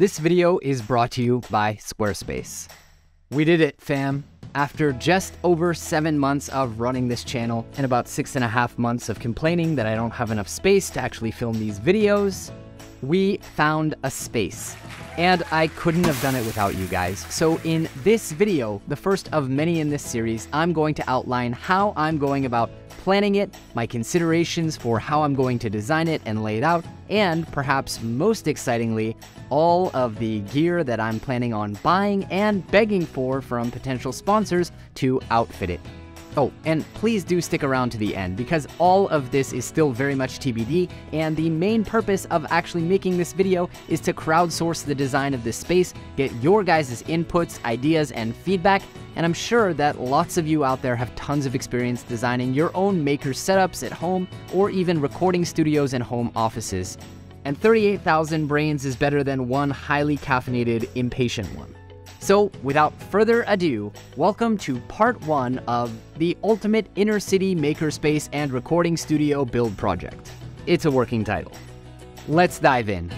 This video is brought to you by Squarespace. We did it, fam. After just over seven months of running this channel and about six and a half months of complaining that I don't have enough space to actually film these videos, we found a space. And I couldn't have done it without you guys. So in this video, the first of many in this series, I'm going to outline how I'm going about planning it, my considerations for how I'm going to design it and lay it out, and perhaps most excitingly, all of the gear that I'm planning on buying and begging for from potential sponsors to outfit it. Oh, and please do stick around to the end because all of this is still very much TBD, and the main purpose of actually making this video is to crowdsource the design of this space, get your guys' inputs, ideas, and feedback, and I'm sure that lots of you out there have tons of experience designing your own maker setups at home or even recording studios and home offices. And 38,000 brains is better than one highly caffeinated, impatient one. So, without further ado, welcome to part one of the ultimate inner city makerspace and recording studio build project. It's a working title. Let's dive in.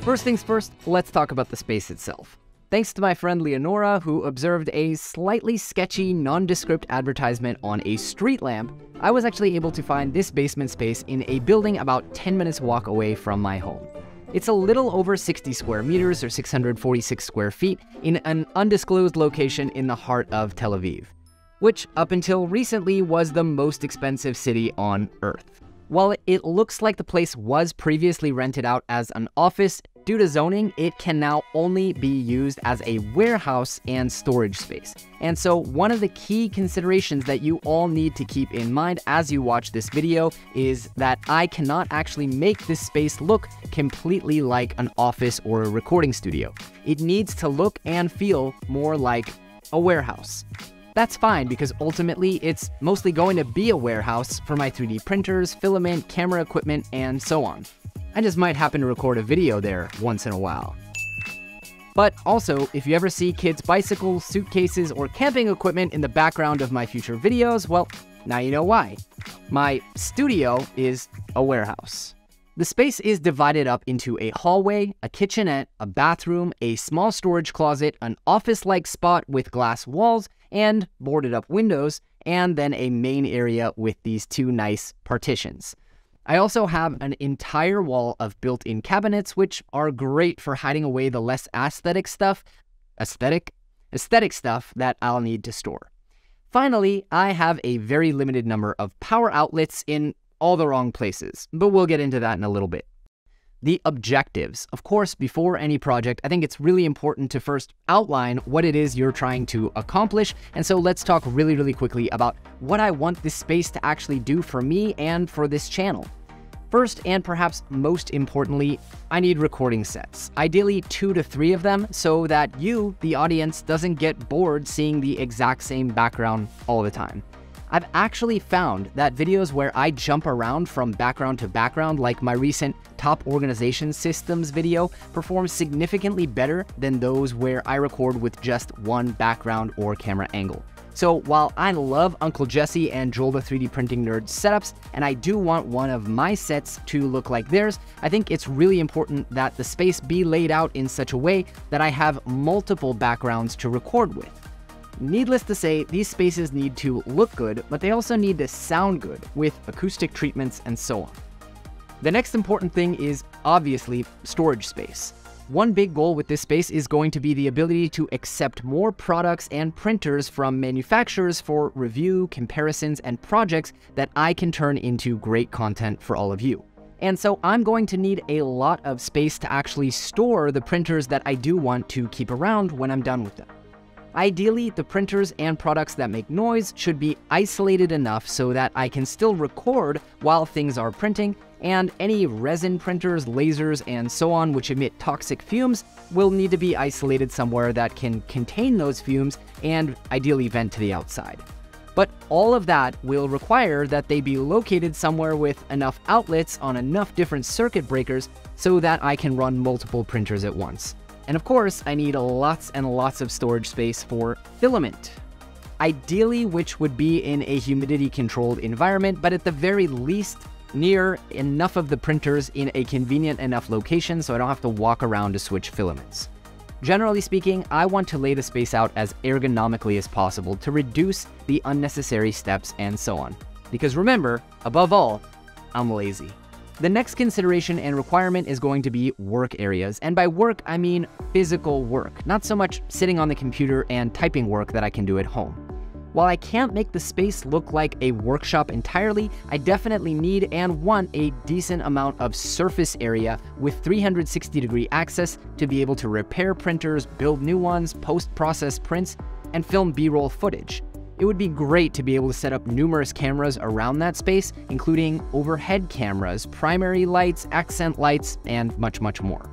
First things first, let's talk about the space itself. Thanks to my friend Leonora, who observed a slightly sketchy, nondescript advertisement on a street lamp, I was actually able to find this basement space in a building about 10 minutes walk away from my home. It's a little over 60 square meters or 646 square feet in an undisclosed location in the heart of Tel Aviv, which up until recently was the most expensive city on Earth. While it looks like the place was previously rented out as an office, due to zoning, it can now only be used as a warehouse and storage space. And so one of the key considerations that you all need to keep in mind as you watch this video is that I cannot actually make this space look completely like an office or a recording studio. It needs to look and feel more like a warehouse. That's fine because ultimately it's mostly going to be a warehouse for my 3D printers, filament, camera equipment, and so on. I just might happen to record a video there once in a while. But also, if you ever see kids' bicycles, suitcases, or camping equipment in the background of my future videos, well, now you know why. My studio is a warehouse. The space is divided up into a hallway, a kitchenette, a bathroom, a small storage closet, an office-like spot with glass walls, and boarded up windows, and then a main area with these two nice partitions. I also have an entire wall of built-in cabinets, which are great for hiding away the less aesthetic stuff, aesthetic, aesthetic stuff that I'll need to store. Finally, I have a very limited number of power outlets in all the wrong places, but we'll get into that in a little bit. The objectives. Of course, before any project, I think it's really important to first outline what it is you're trying to accomplish. And so let's talk really, really quickly about what I want this space to actually do for me and for this channel. First, and perhaps most importantly, I need recording sets. Ideally, two to three of them, so that you, the audience, doesn't get bored seeing the exact same background all the time. I've actually found that videos where I jump around from background to background, like my recent top organization systems video, perform significantly better than those where I record with just one background or camera angle. So while I love Uncle Jessy and Joel the 3D Printing Nerd setups, and I do want one of my sets to look like theirs, I think it's really important that the space be laid out in such a way that I have multiple backgrounds to record with. Needless to say, these spaces need to look good, but they also need to sound good with acoustic treatments and so on. The next important thing is obviously storage space. One big goal with this space is going to be the ability to accept more products and printers from manufacturers for review, comparisons, and projects that I can turn into great content for all of you. And so I'm going to need a lot of space to actually store the printers that I do want to keep around when I'm done with them. Ideally, the printers and products that make noise should be isolated enough so that I can still record while things are printing, and any resin printers, lasers, and so on which emit toxic fumes will need to be isolated somewhere that can contain those fumes and ideally vent to the outside. But all of that will require that they be located somewhere with enough outlets on enough different circuit breakers so that I can run multiple printers at once. And of course, I need lots and lots of storage space for filament. ideally which would be in a humidity controlled environment, but at the very least near enough of the printers in a convenient enough location so I don't have to walk around to switch filaments. Generally speaking, I want to lay the space out as ergonomically as possible to reduce the unnecessary steps and so on. Because remember, above all, I'm lazy. The next consideration and requirement is going to be work areas. And by work, I mean physical work, not so much sitting on the computer and typing work that I can do at home. While I can't make the space look like a workshop entirely, I definitely need and want a decent amount of surface area with 360 degree access to be able to repair printers, build new ones, post-process prints, and film B-roll footage. It would be great to be able to set up numerous cameras around that space, including overhead cameras, primary lights, accent lights, and much, much more.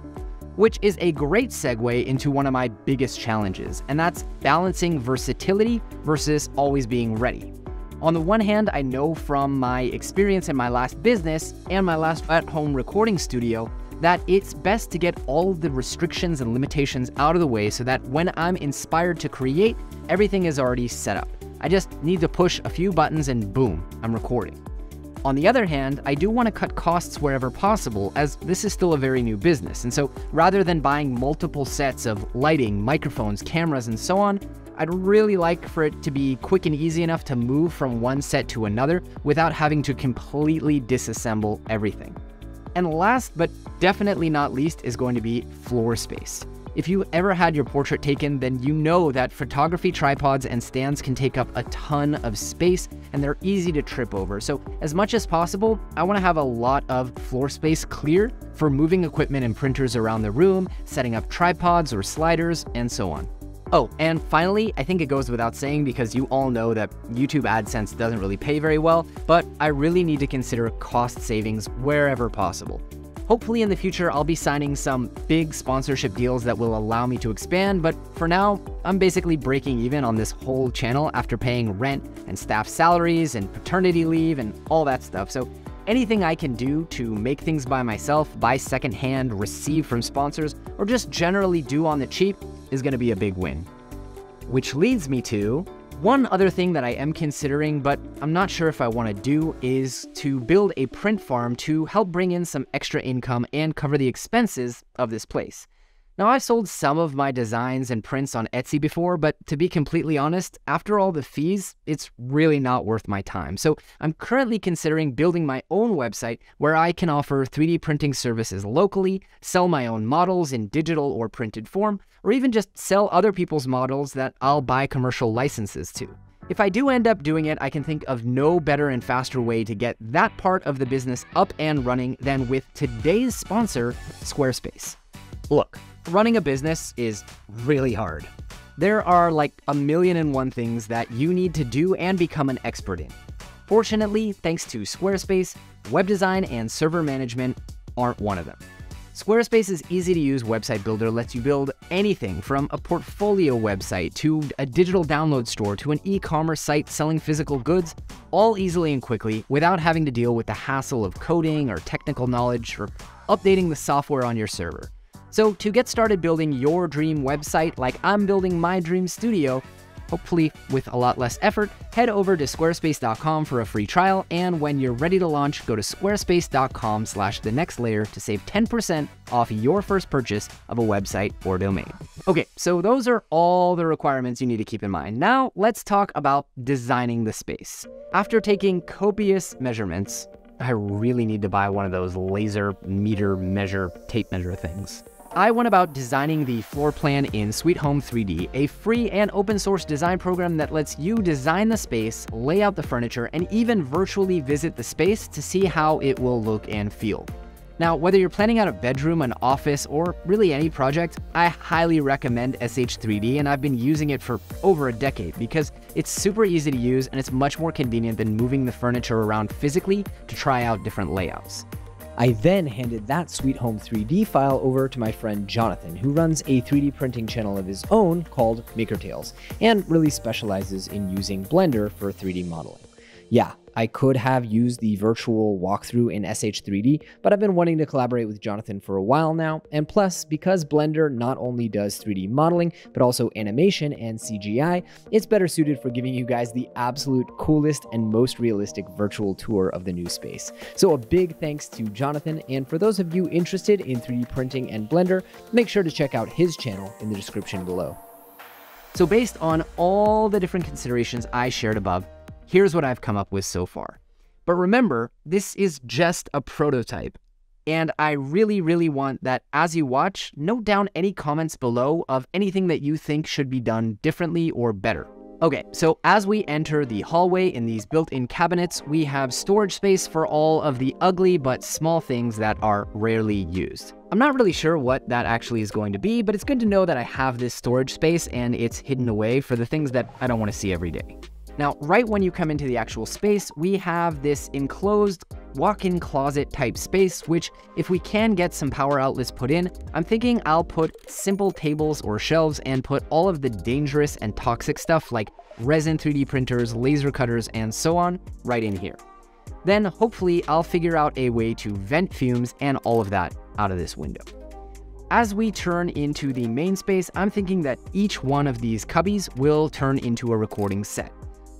Which is a great segue into one of my biggest challenges, and that's balancing versatility versus always being ready. On the one hand, I know from my experience in my last business and my last at home recording studio that it's best to get all of the restrictions and limitations out of the way so that when I'm inspired to create, everything is already set up. I just need to push a few buttons and boom, I'm recording. On the other hand, I do want to cut costs wherever possible, as this is still a very new business, and so rather than buying multiple sets of lighting, microphones, cameras, and so on, I'd really like for it to be quick and easy enough to move from one set to another without having to completely disassemble everything. And last but definitely not least is going to be floor space. If you ever had your portrait taken, then you know that photography tripods and stands can take up a ton of space and they're easy to trip over. So as much as possible, I wanna have a lot of floor space clear for moving equipment and printers around the room, setting up tripods or sliders, and so on. Oh, and finally, I think it goes without saying because you all know that YouTube AdSense doesn't really pay very well, but I really need to consider cost savings wherever possible. Hopefully in the future, I'll be signing some big sponsorship deals that will allow me to expand, but for now, I'm basically breaking even on this whole channel after paying rent and staff salaries and paternity leave and all that stuff. So anything I can do to make things by myself, buy secondhand, receive from sponsors, or just generally do on the cheap is gonna be a big win. Which leads me to one other thing that I am considering, but I'm not sure if I want to do, is to build a print farm to help bring in some extra income and cover the expenses of this place. Now, I've sold some of my designs and prints on Etsy before, but to be completely honest, after all the fees, it's really not worth my time. So I'm currently considering building my own website where I can offer 3D printing services locally, sell my own models in digital or printed form, or even just sell other people's models that I'll buy commercial licenses to. If I do end up doing it, I can think of no better and faster way to get that part of the business up and running than with today's sponsor, Squarespace. Look, running a business is really hard. There are like a million and one things that you need to do and become an expert in. Fortunately, thanks to Squarespace, web design and server management aren't one of them. Squarespace's easy to use website builder lets you build anything from a portfolio website to a digital download store to an e commerce site selling physical goods, all easily and quickly without having to deal with the hassle of coding or technical knowledge or updating the software on your server. So to get started building your dream website like I'm building my dream studio, hopefully with a lot less effort, head over to squarespace.com for a free trial, and when you're ready to launch, go to squarespace.com slash the next layer to save 10% off your first purchase of a website or domain. Okay, so those are all the requirements you need to keep in mind. Now let's talk about designing the space. After taking copious measurements, I really need to buy one of those laser meter measure tape measure things. I went about designing the floor plan in Sweet Home 3D, a free and open source design program that lets you design the space, lay out the furniture, and even virtually visit the space to see how it will look and feel. Now, whether you're planning out a bedroom, an office, or really any project, I highly recommend SH3D and I've been using it for over a decade because it's super easy to use and it's much more convenient than moving the furniture around physically to try out different layouts. I then handed that Sweet Home 3D file over to my friend Jonathan, who runs a 3D printing channel of his own called Maker Tales, and really specializes in using Blender for 3D modeling. Yeah, I could have used the virtual walkthrough in SH3D, but I've been wanting to collaborate with Jonathan for a while now, and plus, because Blender not only does 3D modeling, but also animation and CGI, it's better suited for giving you guys the absolute coolest and most realistic virtual tour of the new space. So a big thanks to Jonathan, and for those of you interested in 3D printing and Blender, make sure to check out his channel in the description below. So based on all the different considerations I shared above, here's what I've come up with so far. But remember, this is just a prototype. And I really, really want that as you watch, note down any comments below of anything that you think should be done differently or better. Okay, so as we enter the hallway in these built-in cabinets, we have storage space for all of the ugly but small things that are rarely used. I'm not really sure what that actually is going to be, but it's good to know that I have this storage space and it's hidden away for the things that I don't want to see every day. Now, right when you come into the actual space, we have this enclosed walk-in closet type space, which if we can get some power outlets put in, I'm thinking I'll put simple tables or shelves and put all of the dangerous and toxic stuff like resin 3D printers, laser cutters, and so on right in here. Then hopefully I'll figure out a way to vent fumes and all of that out of this window. As we turn into the main space, I'm thinking that each one of these cubbies will turn into a recording set.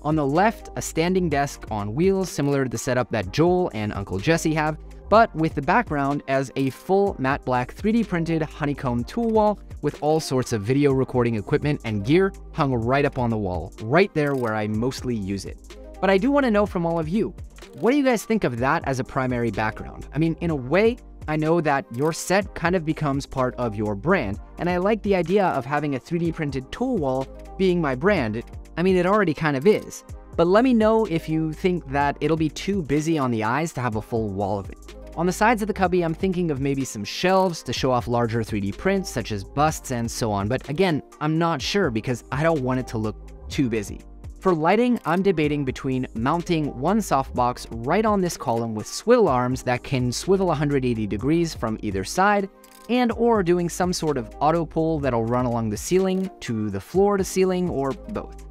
On the left, a standing desk on wheels similar to the setup that Joel and Uncle Jessy have, but with the background as a full matte black 3D printed honeycomb tool wall with all sorts of video recording equipment and gear hung right up on the wall, right there where I mostly use it. But I do want to know from all of you, what do you guys think of that as a primary background? I mean, in a way, I know that your set kind of becomes part of your brand, and I like the idea of having a 3D printed tool wall being my brand. I mean, it already kind of is. But let me know if you think that it'll be too busy on the eyes to have a full wall of it. On the sides of the cubby, I'm thinking of maybe some shelves to show off larger 3D prints, such as busts and so on, but again, I'm not sure because I don't want it to look too busy. For lighting, I'm debating between mounting one softbox right on this column with swivel arms that can swivel 180 degrees from either side, and or doing some sort of autopole that'll run along the ceiling to the floor to ceiling or both.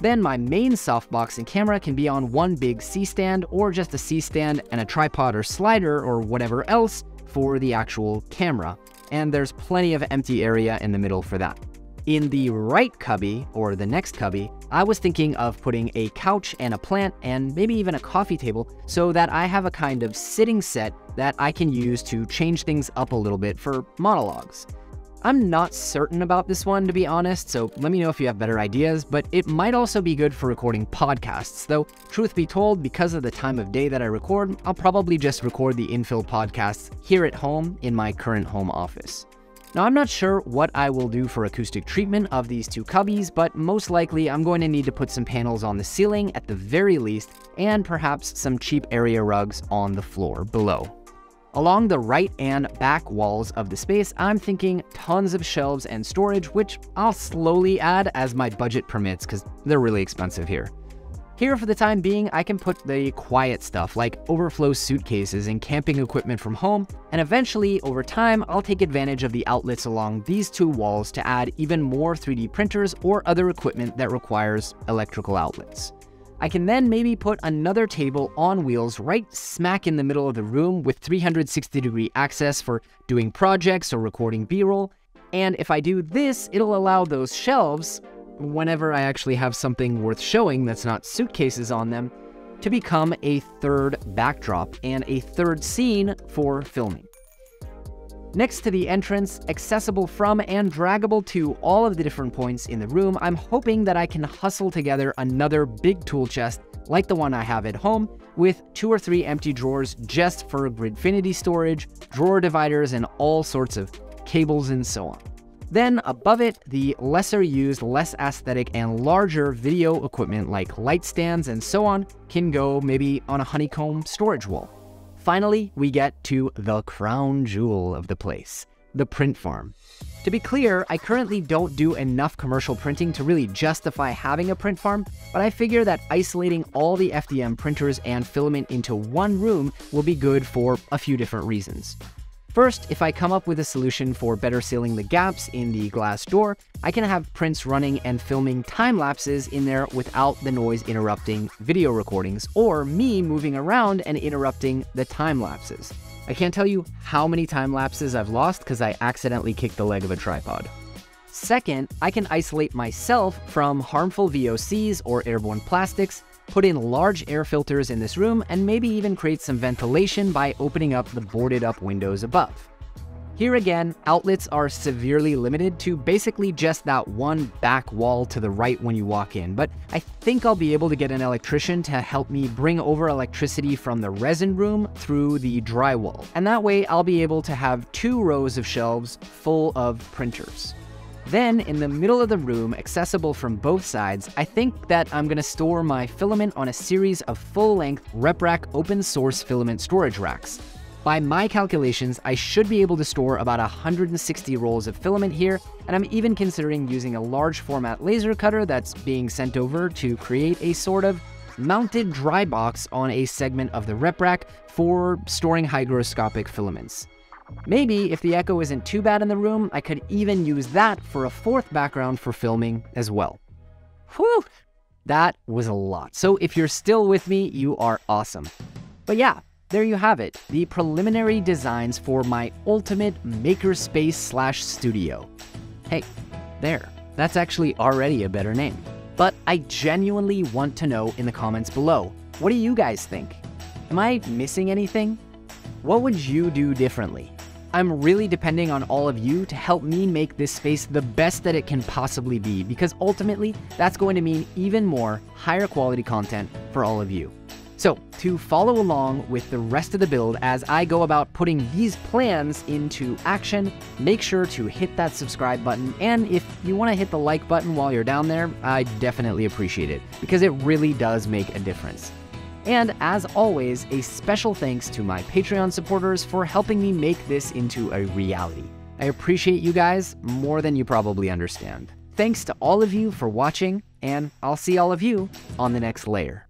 Then my main softbox and camera can be on one big C-stand or just a C-stand and a tripod or slider or whatever else for the actual camera. And there's plenty of empty area in the middle for that. In the right cubby, or the next cubby, I was thinking of putting a couch and a plant and maybe even a coffee table so that I have a kind of sitting set that I can use to change things up a little bit for monologues. I'm not certain about this one, to be honest, so let me know if you have better ideas, but it might also be good for recording podcasts, though, truth be told, because of the time of day that I record, I'll probably just record the infill podcasts here at home in my current home office. Now, I'm not sure what I will do for acoustic treatment of these two cubbies, but most likely I'm going to need to put some panels on the ceiling at the very least, and perhaps some cheap area rugs on the floor below. Along the right and back walls of the space, I'm thinking tons of shelves and storage, which I'll slowly add as my budget permits because they're really expensive here. Here for the time being, I can put the quiet stuff like overflow suitcases and camping equipment from home, and eventually, over time, I'll take advantage of the outlets along these two walls to add even more 3D printers or other equipment that requires electrical outlets. I can then maybe put another table on wheels right smack in the middle of the room with 360 degree access for doing projects or recording B-roll. And if I do this, it'll allow those shelves, whenever I actually have something worth showing that's not suitcases on them, to become a third backdrop and a third scene for filming. Next to the entrance, accessible from and draggable to all of the different points in the room, I'm hoping that I can hustle together another big tool chest like the one I have at home, with two or three empty drawers just for Gridfinity storage, drawer dividers, and all sorts of cables and so on. Then above it, the lesser used, less aesthetic, and larger video equipment like light stands and so on can go maybe on a honeycomb storage wall. Finally, we get to the crown jewel of the place, the print farm. To be clear, I currently don't do enough commercial printing to really justify having a print farm, but I figure that isolating all the FDM printers and filament into one room will be good for a few different reasons. First, if I come up with a solution for better sealing the gaps in the glass door, I can have prints running and filming time lapses in there without the noise interrupting video recordings or me moving around and interrupting the time lapses. I can't tell you how many time lapses I've lost because I accidentally kicked the leg of a tripod. Second, I can isolate myself from harmful VOCs or airborne plastics put in large air filters in this room, and maybe even create some ventilation by opening up the boarded up windows above. Here again, outlets are severely limited to basically just that one back wall to the right when you walk in, but I think I'll be able to get an electrician to help me bring over electricity from the resin room through the drywall. And that way I'll be able to have two rows of shelves full of printers. Then, in the middle of the room, accessible from both sides, I think that I'm gonna store my filament on a series of full-length RepRack open source filament storage racks. By my calculations, I should be able to store about 160 rolls of filament here, and I'm even considering using a large format laser cutter that's being sent over to create a sort of mounted dry box on a segment of the RepRack for storing hygroscopic filaments. Maybe if the echo isn't too bad in the room, I could even use that for a fourth background for filming as well. Whew, that was a lot. So if you're still with me, you are awesome. But yeah, there you have it, the preliminary designs for my ultimate makerspace slash studio. Hey, there, that's actually already a better name. But I genuinely want to know in the comments below, what do you guys think? Am I missing anything? What would you do differently? I'm really depending on all of you to help me make this space the best that it can possibly be, because ultimately, that's going to mean even more higher quality content for all of you. So, to follow along with the rest of the build as I go about putting these plans into action, make sure to hit that subscribe button. And if you want to hit the like button while you're down there, I definitely appreciate it because it really does make a difference. And as always, a special thanks to my Patreon supporters for helping me make this into a reality. I appreciate you guys more than you probably understand. Thanks to all of you for watching, and I'll see all of you on the next layer.